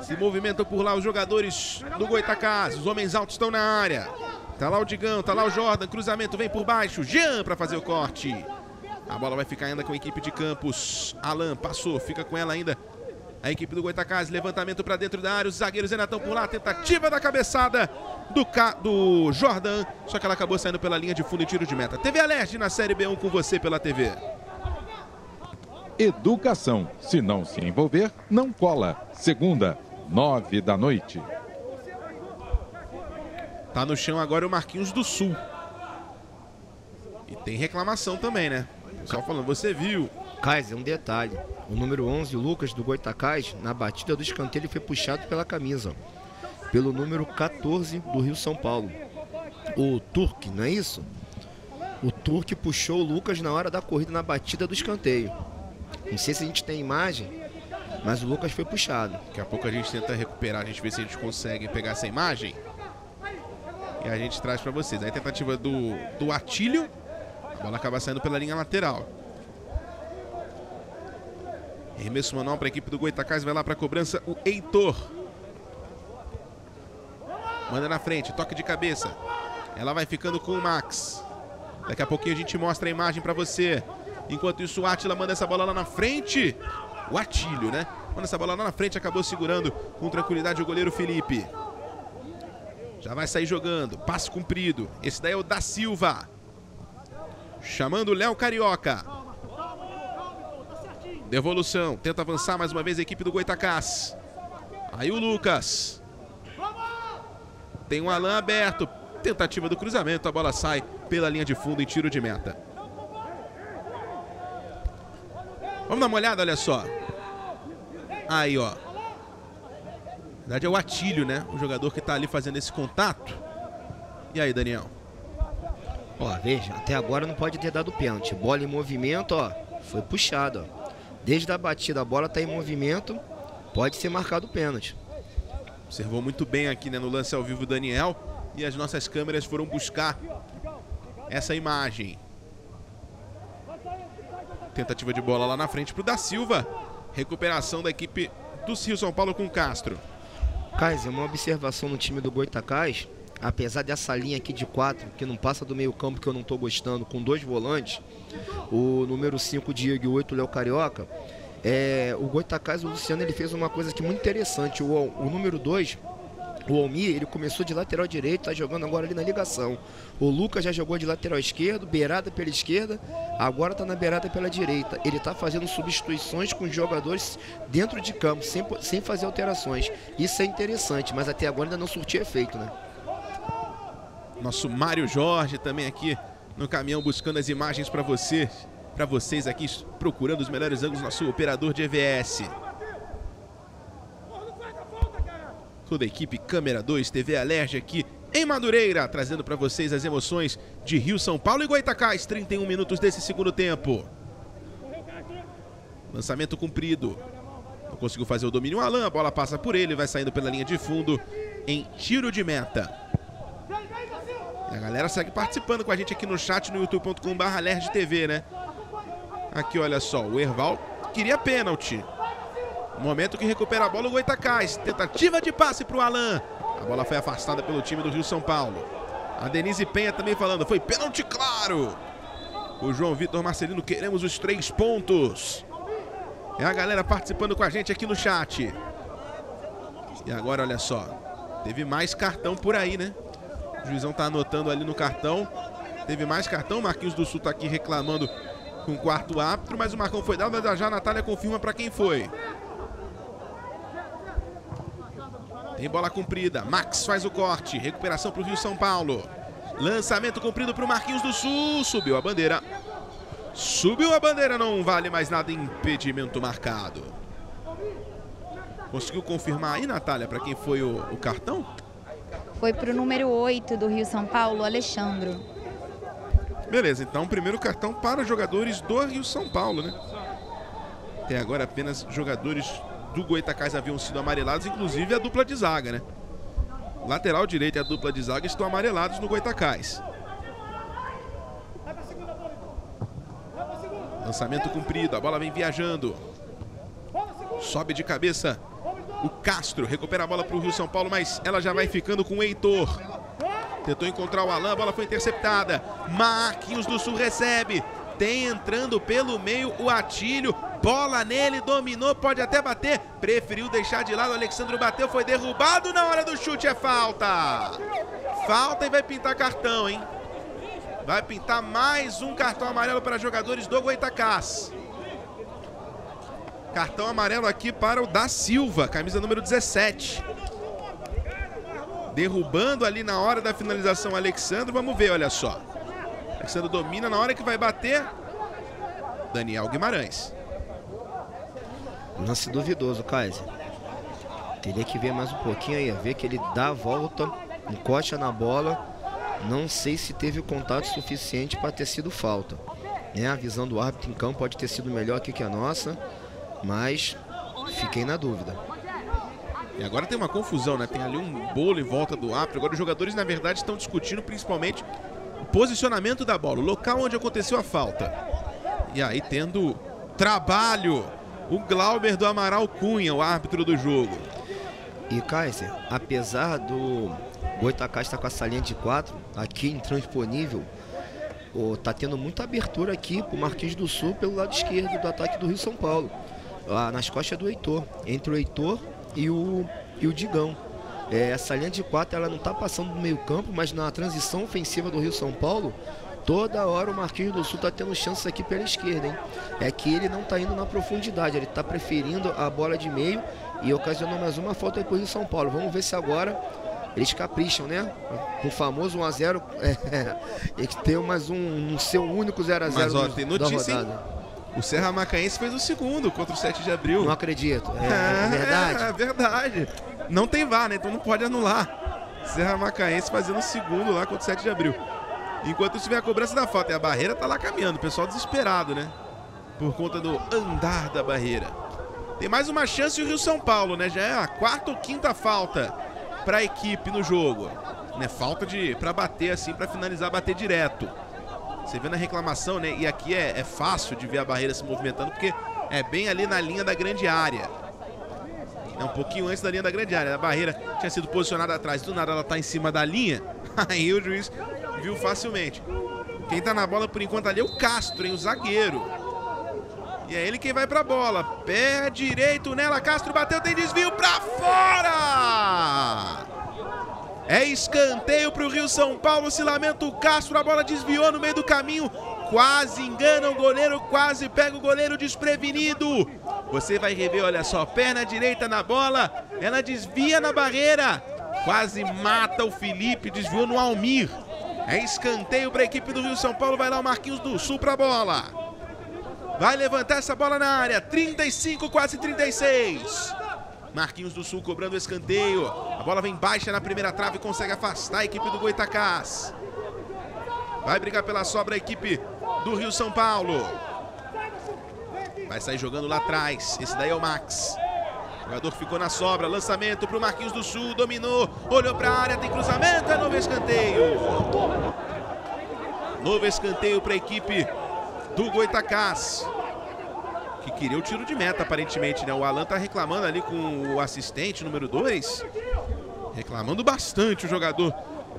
S1: Se movimentam por lá os jogadores do Goitacás. Os homens altos estão na área. Tá lá o Digão, tá lá o Jordan, cruzamento vem por baixo, Jean para fazer o corte. A bola vai ficar ainda com a equipe de Campos. Alan passou, fica com ela ainda. A equipe do Goitacás, levantamento para dentro da área, os zagueiros ainda estão por lá, tentativa da cabeçada do, Ca... do Jordan, só que ela acabou saindo pela linha de fundo e tiro de meta. TV Alerte na Série B1 com você pela TV.
S4: Educação, se não se envolver, não cola. Segunda, nove da noite.
S1: Tá no chão agora o Marquinhos do Sul. E tem reclamação também, né? Só falando, você viu.
S3: Kaiser, um detalhe. O número 11, Lucas do Goitacás, na batida do escanteio, ele foi puxado pela camisa. Pelo número 14 do Rio São Paulo. O Turque, não é isso? O Turque puxou o Lucas na hora da corrida na batida do escanteio. Não sei se a gente tem imagem, mas o Lucas foi puxado.
S1: Daqui a pouco a gente tenta recuperar, a gente vê se a gente consegue pegar essa imagem. E a gente traz para vocês. Aí tentativa do, do Atílio. A bola acaba saindo pela linha lateral. Remesso manual para a equipe do Goitacás. Vai lá para a cobrança o Heitor. Manda na frente, toque de cabeça. Ela vai ficando com o Max. Daqui a pouquinho a gente mostra a imagem para você. Enquanto isso, o Atila manda essa bola lá na frente. O Atílio, né? Manda essa bola lá na frente, acabou segurando com tranquilidade o goleiro Felipe. Já vai sair jogando. Passe cumprido. Esse daí é o da Silva. Chamando o Léo Carioca. Devolução. Tenta avançar mais uma vez a equipe do Goitacás. Aí o Lucas. Tem um Alan aberto. Tentativa do cruzamento. A bola sai pela linha de fundo em tiro de meta. Vamos dar uma olhada, olha só. Aí, ó verdade é o Atílio, né? O jogador que está ali fazendo esse contato. E aí, Daniel?
S3: Ó, veja, até agora não pode ter dado pênalti. Bola em movimento, ó, foi puxado, ó. Desde a batida, a bola está em movimento, pode ser marcado o pênalti.
S1: Observou muito bem aqui né, no lance ao vivo o Daniel. E as nossas câmeras foram buscar essa imagem. Tentativa de bola lá na frente para o da Silva. Recuperação da equipe do Rio São Paulo com Castro.
S3: Kaiser, uma observação no time do Goitacás. Apesar dessa linha aqui de quatro, que não passa do meio campo, que eu não estou gostando, com dois volantes, o número 5, Diego, e o 8, Léo Carioca, é, o Goitacás, o Luciano, ele fez uma coisa aqui muito interessante. O, o número 2, o Almir, ele começou de lateral direito, está jogando agora ali na ligação. O Lucas já jogou de lateral esquerdo, beirada pela esquerda, agora está na beirada pela direita. Ele está fazendo substituições com os jogadores dentro de campo, sem, sem fazer alterações. Isso é interessante, mas até agora ainda não surtiu efeito, né?
S1: Nosso Mário Jorge também aqui no caminhão buscando as imagens para você, para vocês aqui procurando os melhores ângulos, nosso operador de EVS. Toda a equipe Câmera 2 TV Alerge aqui em Madureira, trazendo para vocês as emoções de Rio, São Paulo e Goitacás, 31 minutos desse segundo tempo. Lançamento cumprido. Não conseguiu fazer o domínio Alan, a bola passa por ele, vai saindo pela linha de fundo em tiro de meta. E a galera segue participando com a gente aqui no chat no youtube.com.br TV, né? Aqui, olha só, o Erval queria pênalti. Momento que recupera a bola o Goitacás. Tentativa de passe para o Alan. A bola foi afastada pelo time do Rio São Paulo. A Denise Penha também falando. Foi pênalti claro. O João Vitor Marcelino, queremos os três pontos. É a galera participando com a gente aqui no chat. E agora, olha só. Teve mais cartão por aí, né? O juizão tá anotando ali no cartão. Teve mais cartão. Marquinhos do Sul tá aqui reclamando com o quarto árbitro. Mas o Marcão foi dado, mas já a Natália confirma para quem foi. Tem bola cumprida. Max faz o corte. Recuperação para o Rio São Paulo. Lançamento cumprido para o Marquinhos do Sul. Subiu a bandeira. Subiu a bandeira. Não vale mais nada. Impedimento marcado. Conseguiu confirmar aí, Natália, para quem foi o, o cartão?
S2: Foi para o número 8 do Rio São Paulo, Alexandro.
S1: Beleza, então primeiro cartão para os jogadores do Rio São Paulo, né? Até agora apenas jogadores do Goitacás haviam sido amarelados, inclusive a dupla de zaga, né? Lateral direito e a dupla de zaga estão amarelados no Goitacás. Lançamento cumprido, a bola vem viajando. Sobe de cabeça o Castro, recupera a bola para o Rio São Paulo, mas ela já vai ficando com o Heitor. Tentou encontrar o Alain, a bola foi interceptada. Marquinhos do Sul recebe. Tem entrando pelo meio o Atílio. Bola nele, dominou, pode até bater. Preferiu deixar de lado. Alexandre bateu, foi derrubado na hora do chute. É falta. Falta e vai pintar cartão, hein? Vai pintar mais um cartão amarelo para jogadores do Goitacás. Cartão amarelo aqui para o da Silva, camisa número 17. Derrubando ali na hora da finalização Alexandre. Vamos ver, olha só. Alexandre domina na hora que vai bater. Daniel Guimarães.
S3: Lance duvidoso, Kaiser. Teria que ver mais um pouquinho aí, ver que ele dá a volta, encosta na bola. Não sei se teve o contato suficiente para ter sido falta. Né? A visão do árbitro em campo pode ter sido melhor aqui que a nossa, mas fiquei na dúvida.
S1: E agora tem uma confusão, né? Tem ali um bolo em volta do árbitro. Agora os jogadores, na verdade, estão discutindo principalmente o posicionamento da bola, o local onde aconteceu a falta. E aí tendo trabalho o Glauber do Amaral Cunha, o árbitro do jogo.
S3: E Kaiser, apesar do Goitacás estar com essa linha de quatro aqui intransponível, oh, tá tendo muita abertura aqui pro Marquinhos do Sul pelo lado esquerdo do ataque do Rio São Paulo. Lá nas costas do Heitor, entre o Heitor e o, e o Digão. É, essa linha de quatro ela não está passando do meio campo, mas na transição ofensiva do Rio São Paulo, Toda hora o Marquinhos do Sul está tendo chances aqui pela esquerda, hein? É que ele não está indo na profundidade, ele está preferindo a bola de meio e ocasionou mais uma falta depois do São Paulo. Vamos ver se agora eles capricham, né? O famoso 1x0 [LAUGHS] é, que tem mais um, um seu único 0x0
S1: Mas ó, tem notícia, O Serra Macaense fez o segundo contra o 7 de abril.
S3: Não acredito. É, [LAUGHS] é, é verdade?
S1: É verdade. Não tem VAR, né? Então não pode anular. Serra Macaense fazendo o segundo lá contra o 7 de abril. Enquanto isso vem a cobrança da falta. E a barreira tá lá caminhando. O pessoal desesperado, né? por conta do andar da barreira. Tem mais uma chance o Rio São Paulo, né? Já é a quarta ou quinta falta para a equipe no jogo. Né? Falta de para bater assim, para finalizar, bater direto. Você vê na reclamação, né? E aqui é, é fácil de ver a barreira se movimentando, porque é bem ali na linha da grande área. É um pouquinho antes da linha da grande área. A barreira tinha sido posicionada atrás, do nada ela está em cima da linha. [LAUGHS] Aí o juiz viu facilmente. Quem está na bola por enquanto ali é o Castro, hein? O zagueiro. E é ele quem vai pra bola. Pé direito nela, Castro bateu, tem desvio pra fora! É escanteio pro Rio São Paulo, se lamenta o Castro, a bola desviou no meio do caminho. Quase engana o goleiro, quase pega o goleiro desprevenido. Você vai rever, olha só, perna direita na bola, ela desvia na barreira. Quase mata o Felipe, desviou no Almir. É escanteio para a equipe do Rio São Paulo, vai lá o Marquinhos do Sul para a bola. Vai levantar essa bola na área. 35, quase 36. Marquinhos do Sul cobrando o escanteio. A bola vem baixa na primeira trave e consegue afastar a equipe do Goitacás. Vai brigar pela sobra a equipe do Rio São Paulo. Vai sair jogando lá atrás. Esse daí é o Max. Jogador ficou na sobra. Lançamento para o Marquinhos do Sul. Dominou. Olhou para a área. Tem cruzamento. É novo escanteio. Novo escanteio para a equipe do Goitacás. Que queria o tiro de meta, aparentemente, né? O Alan tá reclamando ali com o assistente número 2. Reclamando bastante o jogador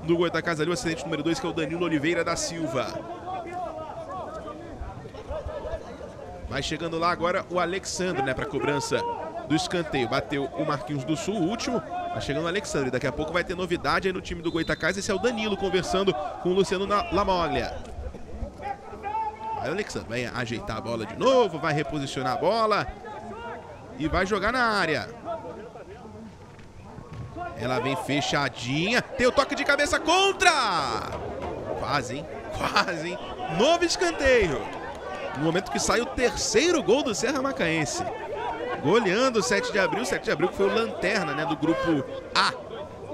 S1: do Goitacás ali, o assistente número 2, que é o Danilo Oliveira da Silva. Vai chegando lá agora o Alexandre, né, para cobrança do escanteio. Bateu o Marquinhos do Sul, o último. Vai chegando o Alexandre. Daqui a pouco vai ter novidade aí no time do Goitacás. Esse é o Danilo conversando com o Luciano Lamoglia. Aí o Alexandre vai ajeitar a bola de novo, vai reposicionar a bola e vai jogar na área. Ela vem fechadinha, tem o toque de cabeça contra! Quase, hein? [LAUGHS] Quase, hein? Novo escanteio. No momento que sai o terceiro gol do Serra Macaense. Goleando o 7 de abril, 7 de abril que foi o lanterna né, do grupo A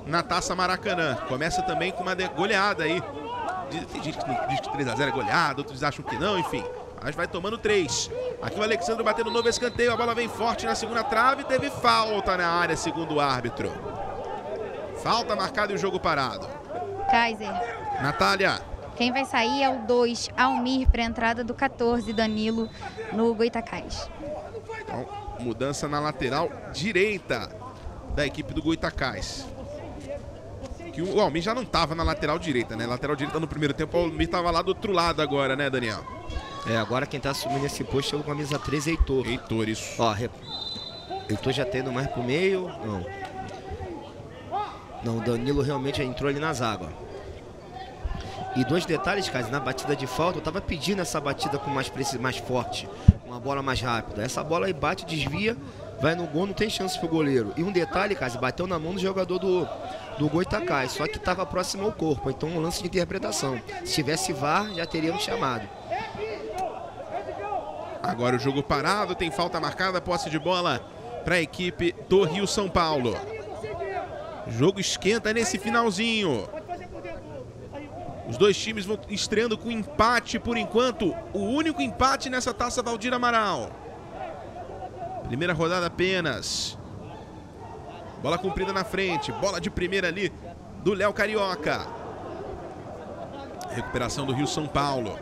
S1: na Taça Maracanã. Começa também com uma goleada aí tem gente que diz que 3x0 é goleada, outros acham que não, enfim. Mas vai tomando 3. Aqui o Alexandre batendo novo escanteio. A bola vem forte na segunda trave. Teve falta na área, segundo o árbitro. Falta marcada e o jogo parado.
S2: Kaiser.
S1: Natália.
S2: Quem vai sair é o 2, Almir, para a entrada do 14, Danilo, no Goitacás.
S1: Então, mudança na lateral direita da equipe do Goitacás que o Almir já não estava na lateral direita, né? Lateral direita no primeiro tempo, o Almir estava lá do outro lado agora, né, Daniel?
S3: É, agora quem está assumindo esse posto é o camisa 13, Heitor.
S1: Heitor, isso.
S3: Ó, Heitor já tendo mais pro meio, não. Não, o Danilo realmente entrou ali na zaga. E dois detalhes, cara, na batida de falta, eu tava pedindo essa batida com mais, mais forte, uma bola mais rápida. Essa bola aí bate, desvia, vai no gol, não tem chance pro goleiro. E um detalhe, cara, bateu na mão do jogador do, do Goitacai, só que estava próximo ao corpo, então um lance de interpretação. Se tivesse VAR, já teríamos chamado.
S1: Agora o jogo parado, tem falta marcada, posse de bola para a equipe do Rio São Paulo. Jogo esquenta nesse finalzinho. Os dois times vão estreando com empate por enquanto. O único empate nessa taça Valdir Amaral. Primeira rodada apenas. Bola cumprida na frente. Bola de primeira ali do Léo Carioca. Recuperação do Rio São Paulo.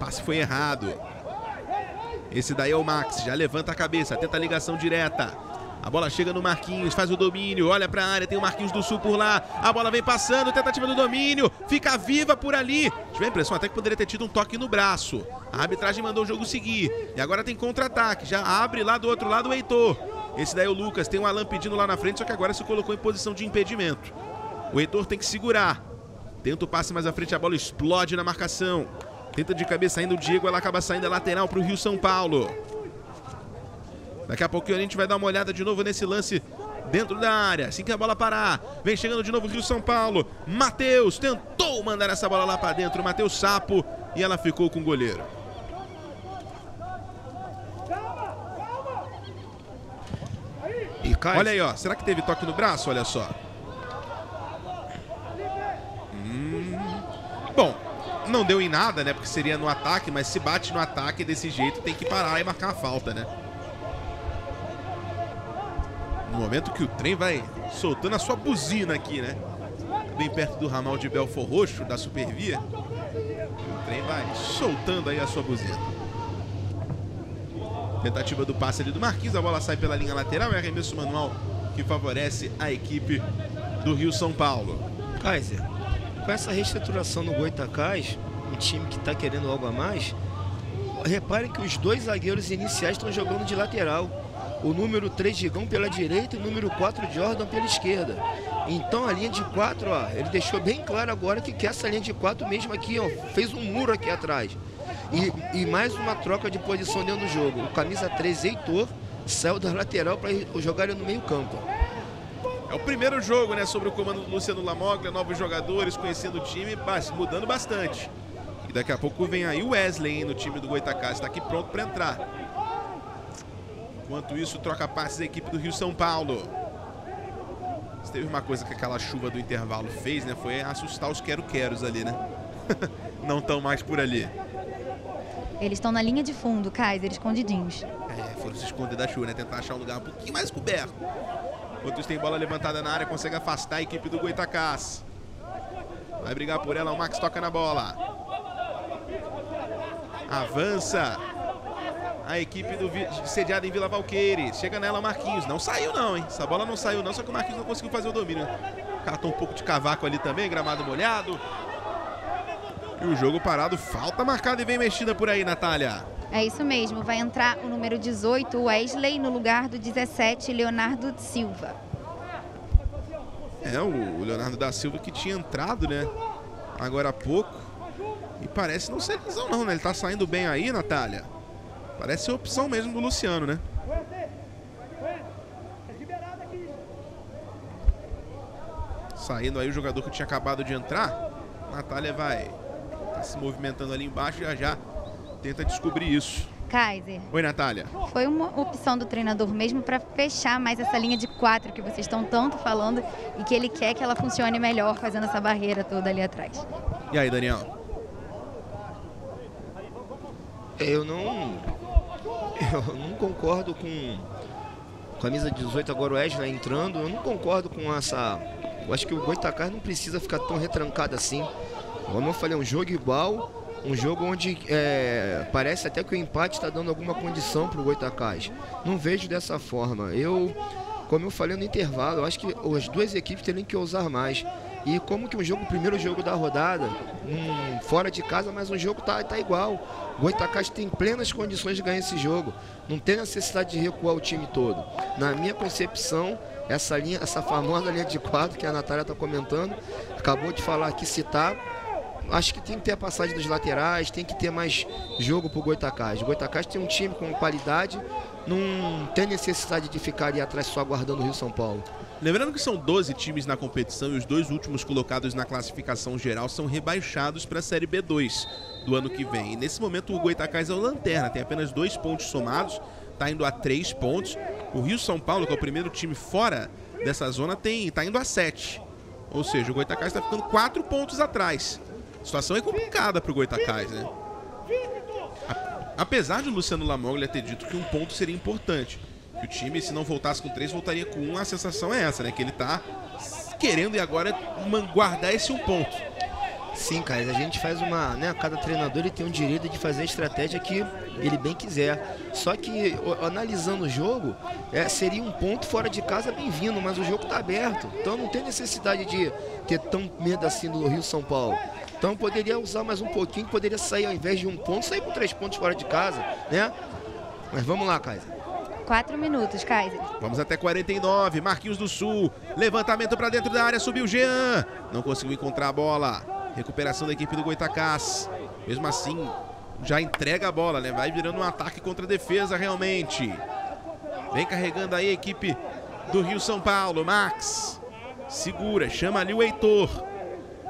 S1: Passe foi errado. Esse daí é o Max. Já levanta a cabeça. Tenta a ligação direta. A bola chega no Marquinhos, faz o domínio, olha para a área, tem o Marquinhos do Sul por lá. A bola vem passando, tentativa do domínio, fica viva por ali. Tive a impressão até que poderia ter tido um toque no braço. A arbitragem mandou o jogo seguir. E agora tem contra-ataque. Já abre lá do outro lado o Heitor. Esse daí é o Lucas, tem o Alan pedindo lá na frente, só que agora se colocou em posição de impedimento. O Heitor tem que segurar. Tenta o passe mais à frente, a bola explode na marcação. Tenta de cabeça ainda o Diego, ela acaba saindo a lateral para o Rio São Paulo. Daqui a pouquinho a gente vai dar uma olhada de novo nesse lance dentro da área. Assim que a bola parar, vem chegando de novo o Rio São Paulo. Matheus tentou mandar essa bola lá para dentro. Matheus Sapo e ela ficou com o goleiro. Olha aí, ó. Será que teve toque no braço? Olha só. Hum... Bom, Não deu em nada, né? Porque seria no ataque, mas se bate no ataque desse jeito, tem que parar e marcar a falta, né? No momento que o trem vai soltando a sua buzina aqui, né? Bem perto do ramal de Belfor Roxo, da Supervia. O trem vai soltando aí a sua buzina. Tentativa do passe ali do Marquinhos, a bola sai pela linha lateral, é arremesso manual que favorece a equipe do Rio São Paulo.
S3: Kaiser, com essa reestruturação no Goitacás, um time que está querendo algo a mais, repare que os dois zagueiros iniciais estão jogando de lateral. O número 3 Gigão pela direita e o número 4 Jordan pela esquerda. Então a linha de 4, ó, ele deixou bem claro agora que quer essa linha de 4 mesmo aqui, ó, fez um muro aqui atrás. E, e mais uma troca de posição dentro do jogo. O camisa 3, Heitor, saiu da lateral para jogar no meio campo.
S1: É o primeiro jogo, né, sobre o comando do Luciano Lamoglia, novos jogadores, conhecendo o time, mudando bastante. E daqui a pouco vem aí o Wesley hein, no time do Goitacás, está aqui pronto para entrar. Enquanto isso, troca passes a equipe do Rio São Paulo. Se teve uma coisa que aquela chuva do intervalo fez, né, foi assustar os quero-queros ali, né? [LAUGHS] Não estão mais por ali.
S2: Eles estão na linha de fundo, Kaiser, escondidinhos.
S1: É, foram se esconder da chuva, né? Tentar achar um lugar um pouquinho mais coberto. Enquanto isso tem bola levantada na área, consegue afastar a equipe do Goitacás. Vai brigar por ela, o Max toca na bola. Avança. A equipe do sediada em Vila Valqueire. Chega nela Marquinhos. Não saiu não, hein? Essa bola não saiu não, só que o Marquinhos não conseguiu fazer o domínio. Catou um pouco de cavaco ali também, gramado molhado. E o jogo parado, falta marcada e vem mexida por aí, Natália.
S2: É isso mesmo, vai entrar o número 18, Wesley, no lugar do 17, Leonardo Silva.
S1: É, o Leonardo da Silva que tinha entrado, né? Agora há pouco. E parece não ser lesão não, né? Ele tá saindo bem aí, Natália. Parece ser opção mesmo do Luciano, né? Saindo aí o jogador que tinha acabado de entrar. Natália vai tá se movimentando ali embaixo já já tenta descobrir isso.
S2: Kaiser.
S1: Oi, Natália.
S2: Foi uma opção do treinador mesmo para fechar mais essa linha de quatro que vocês estão tanto falando e que ele quer que ela funcione melhor, fazendo essa barreira toda ali atrás.
S1: E aí, Daniel?
S3: Eu não. Eu não concordo com. Camisa 18 agora o Wesley entrando. Eu não concordo com essa. Eu acho que o Goitacás não precisa ficar tão retrancado assim. Como eu falei, é um jogo igual um jogo onde é, parece até que o empate está dando alguma condição para o Goitacás. Não vejo dessa forma. Eu, como eu falei no intervalo, eu acho que as duas equipes teriam que ousar mais. E como que um jogo, o primeiro jogo da rodada, um, fora de casa, mas um jogo tá, tá igual. O Goitacás tem plenas condições de ganhar esse jogo. Não tem necessidade de recuar o time todo. Na minha concepção, essa linha, essa famosa linha de quadro que a Natália está comentando, acabou de falar aqui, citar, acho que tem que ter a passagem dos laterais, tem que ter mais jogo para o Goitacás. O Goitacás tem um time com qualidade, não tem necessidade de ficar ali atrás só aguardando o Rio São Paulo.
S1: Lembrando que são 12 times na competição e os dois últimos colocados na classificação geral são rebaixados para a Série B2 do ano que vem. E nesse momento o Goitacás é o lanterna, tem apenas dois pontos somados, está indo a três pontos. O Rio São Paulo, que é o primeiro time fora dessa zona, tem está indo a sete. Ou seja, o Goitacás está ficando quatro pontos atrás. A situação é complicada para o Goitacás, né? Apesar de o Luciano Lamoglia ter dito que um ponto seria importante, que o time, se não voltasse com três, voltaria com um, a sensação é essa, né? Que ele está querendo e agora guardar esse um ponto.
S3: Sim, cara, a gente faz uma. Né, cada treinador ele tem o direito de fazer a estratégia que ele bem quiser. Só que, analisando o jogo, é, seria um ponto fora de casa bem-vindo, mas o jogo está aberto. Então não tem necessidade de ter tão medo assim do Rio São Paulo. Então poderia usar mais um pouquinho, poderia sair ao invés de um ponto, sair com três pontos fora de casa, né? Mas vamos lá, Kaiser.
S2: Quatro minutos, Kaiser.
S1: Vamos até 49. Marquinhos do Sul. Levantamento para dentro da área. Subiu Jean. Não conseguiu encontrar a bola. Recuperação da equipe do Goitacás. Mesmo assim, já entrega a bola, né? Vai virando um ataque contra a defesa realmente. Vem carregando aí a equipe do Rio São Paulo. Max. Segura. Chama ali o Heitor.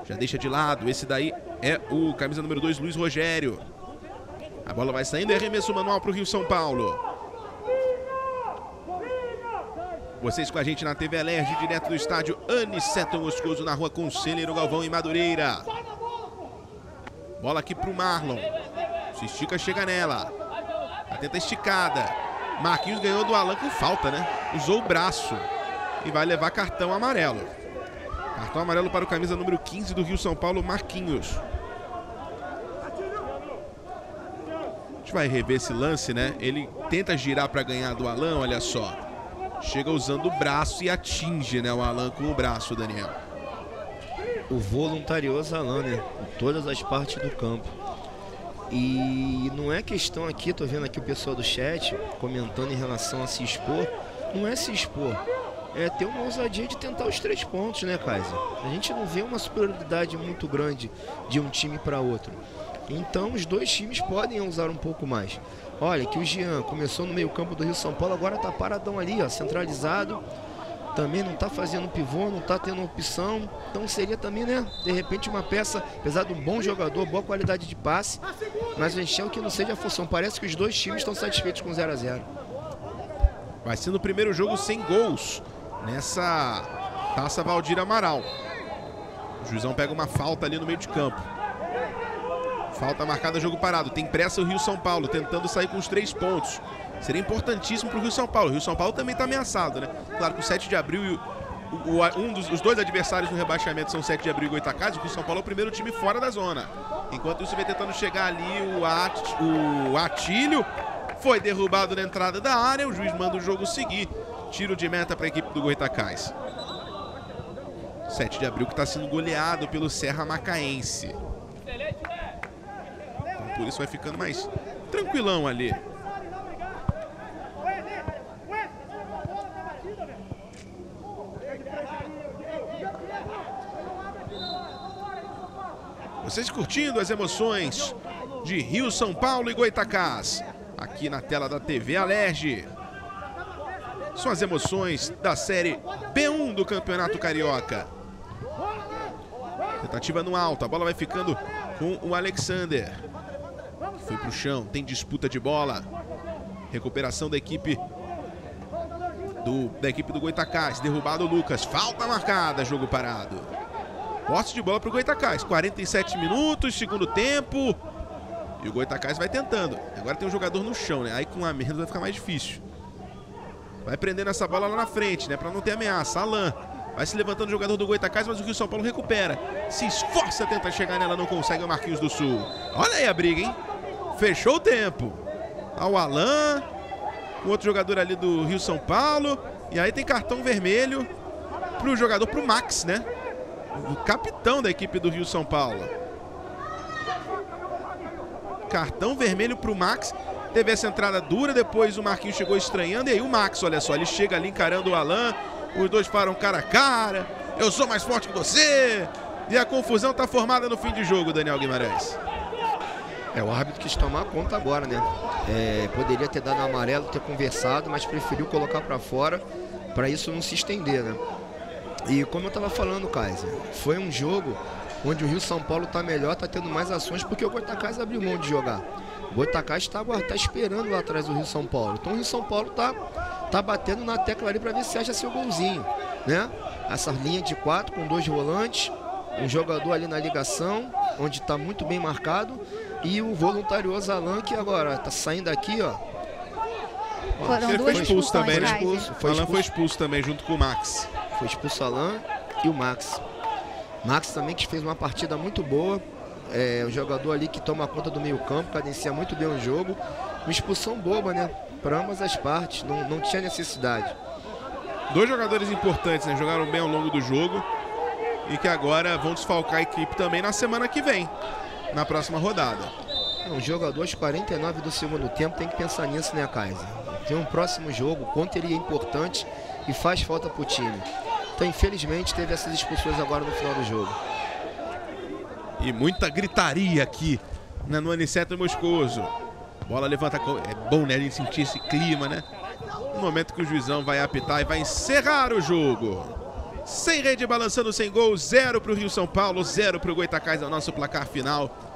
S1: Já deixa de lado. Esse daí é o camisa número 2, Luiz Rogério. A bola vai saindo e arremesso manual para o Rio São Paulo. Vocês com a gente na TV Alerj, direto do estádio Aniceto Moscoso, na rua Conselheiro Galvão, em Madureira. Bola aqui pro Marlon. Se estica, chega nela. Tenta esticada. Marquinhos ganhou do Alan com falta, né? Usou o braço. E vai levar cartão amarelo. Cartão amarelo para o camisa número 15 do Rio São Paulo, Marquinhos. A gente vai rever esse lance, né? Ele tenta girar para ganhar do Alan, olha só. Chega usando o braço e atinge, né, o Alan com o braço, Daniel.
S3: O voluntarioso Alan, né? Em todas as partes do campo. E não é questão aqui, tô vendo aqui o pessoal do chat comentando em relação a se expor. Não é se expor, é ter uma ousadia de tentar os três pontos, né, Kaiser? A gente não vê uma superioridade muito grande de um time para outro. Então os dois times podem usar um pouco mais. Olha que o Jean começou no meio-campo do Rio São Paulo, agora tá paradão ali, ó, centralizado. Também não tá fazendo pivô, não tá tendo opção. Então seria também, né, de repente uma peça, apesar de um bom jogador, boa qualidade de passe, mas encher o que não seja a função. Parece que os dois times estão satisfeitos com 0 a 0.
S1: Vai ser no primeiro jogo sem gols nessa Taça Valdir Amaral. O Juizão pega uma falta ali no meio de campo. Falta marcada, jogo parado. Tem pressa o Rio São Paulo, tentando sair com os três pontos. Seria importantíssimo para o Rio São Paulo. O Rio São Paulo também está ameaçado, né? Claro que o 7 de abril o, o, um dos, os dois adversários no rebaixamento são 7 de abril e Goitacazes. O São Paulo é o primeiro time fora da zona. Enquanto isso, vem tentando chegar ali o, At, o Atílio. Foi derrubado na entrada da área. O juiz manda o jogo seguir. Tiro de meta para a equipe do Goitacás. 7 de abril que está sendo goleado pelo Serra Macaense. Por isso vai ficando mais tranquilão ali. Vocês curtindo as emoções de Rio, São Paulo e Goitacás. Aqui na tela da TV Alerge. São as emoções da Série B1 do Campeonato Carioca. Tentativa no alto, a bola vai ficando com o Alexander. Foi para o chão, tem disputa de bola. Recuperação da equipe do, da equipe do Goitacás. Derrubado o Lucas. Falta marcada, jogo parado. Posse de bola para o Goitacás. 47 minutos, segundo tempo. E o Goitacás vai tentando. Agora tem um jogador no chão, né? Aí com a menos vai ficar mais difícil. Vai prendendo essa bola lá na frente, né? Para não ter ameaça. Alan vai se levantando o jogador do Goitacás, mas o Rio São Paulo recupera. Se esforça, tenta chegar nela, não consegue o Marquinhos do Sul. Olha aí a briga, hein? Fechou o tempo. Ao Alan, o outro jogador ali do Rio São Paulo. E aí tem cartão vermelho pro jogador, pro Max, né? O capitão da equipe do Rio São Paulo. Cartão vermelho pro Max. Teve essa entrada dura, depois o Marquinhos chegou estranhando. E aí o Max, olha só, ele chega ali encarando o Alan. Os dois param cara a cara. Eu sou mais forte que você. E a confusão está formada no fim de jogo, Daniel Guimarães.
S3: É, o árbitro quis tomar conta agora, né? É, poderia ter dado amarelo, ter conversado, mas preferiu colocar para fora para isso não se estender, né? E como eu estava falando, Kaiser, foi um jogo onde o Rio São Paulo está melhor, está tendo mais ações, porque o Goitacás abriu mão de jogar. O Goitacás está tá esperando lá atrás do Rio São Paulo. Então o Rio São Paulo está tá batendo na tecla ali para ver se acha seu golzinho, né? Essa linha de quatro com dois volantes, um jogador ali na ligação, onde está muito bem marcado, e o voluntarioso Alan, que agora está saindo aqui, ó.
S2: Foram
S1: Ele
S2: duas
S1: foi expulso também, né?
S3: Expulso, foi
S1: Alan
S3: expulso.
S1: foi expulso também, junto com o Max.
S3: Foi expulso o Alan e o Max. Max também que fez uma partida muito boa. É um jogador ali que toma conta do meio campo, cadencia muito bem o jogo. Uma expulsão boba, né? Para ambas as partes, não, não tinha necessidade.
S1: Dois jogadores importantes, né? Jogaram bem ao longo do jogo. E que agora vão desfalcar a equipe também na semana que vem. Na próxima rodada.
S3: Um jogador aos 49 do segundo tempo, tem que pensar nisso, né, Kaiser? Tem um próximo jogo, o counter é importante e faz falta pro time. Então, infelizmente, teve essas expulsões agora no final do jogo.
S1: E muita gritaria aqui né, no Aniceto Moscoso. Bola levanta. É bom, né? A gente sentir esse clima, né? No momento que o juizão vai apitar e vai encerrar o jogo. Sem rede balançando sem gol, zero para o Rio São Paulo, zero para o Goitacás, é o nosso placar final.